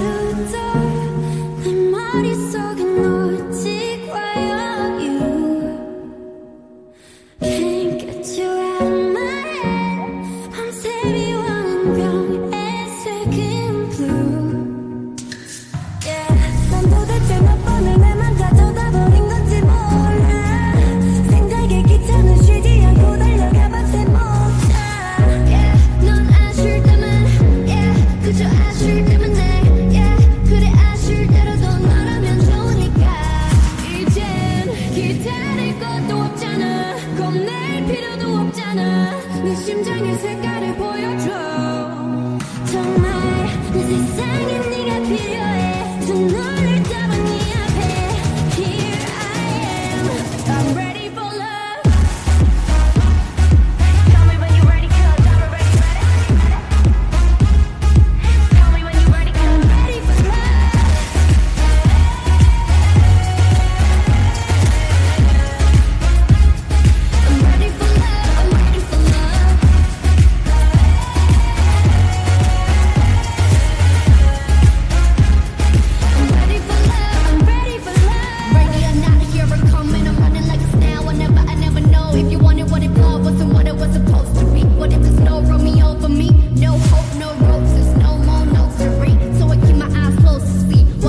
to 길 다를 것도 없잖아. 겁낼 필요도 없잖아. 내 심장의 색깔을 보여줘. 정말 내 세상에 네가 필요해.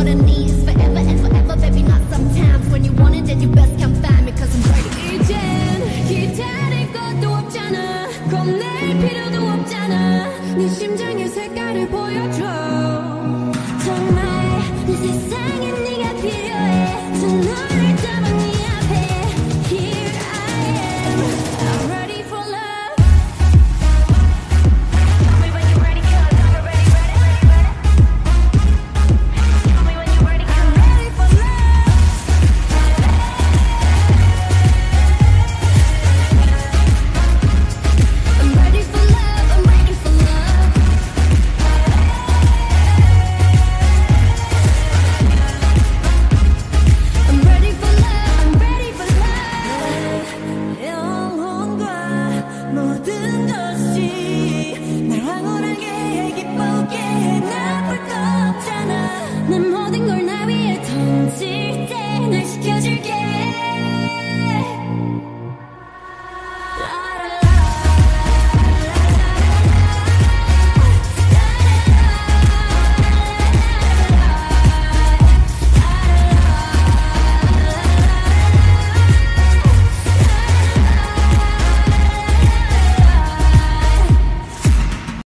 what I need is forever and forever, baby, not sometimes. When you want it, then you best come find me, cause I'm ready. 이젠 기다릴 것도 없잖아. 겁낼 필요도 없잖아. 네 심장의 색깔을 보여줘. 정말 내 세상에 love,